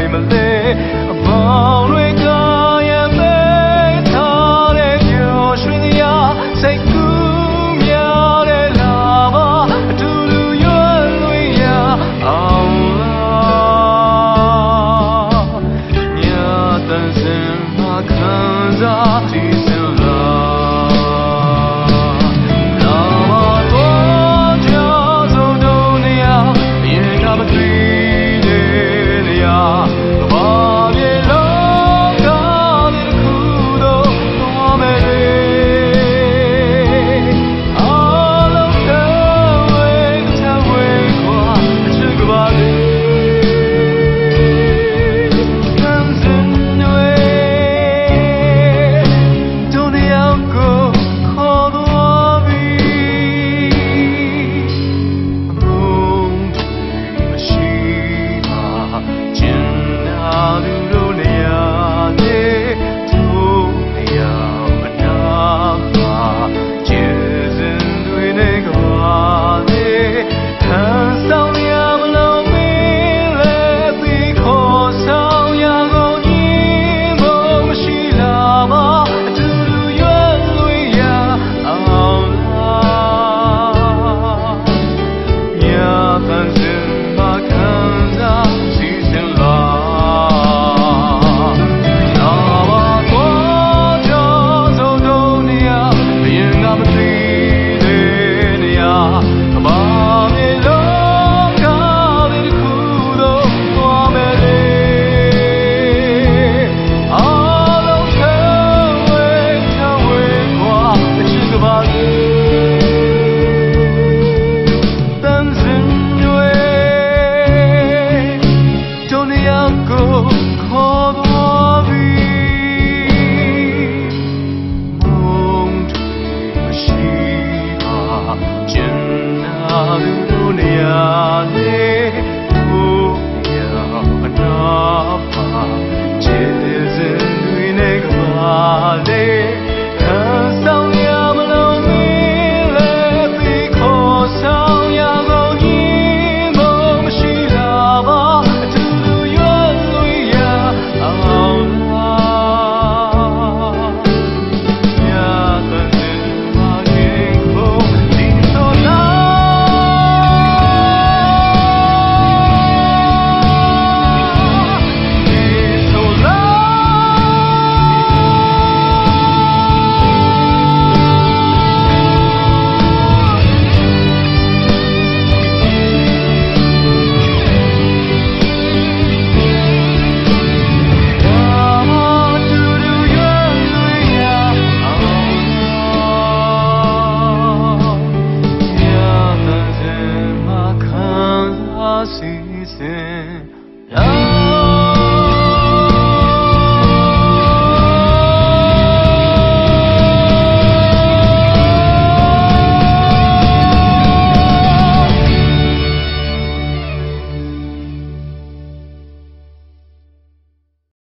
I'm a Hallelujah.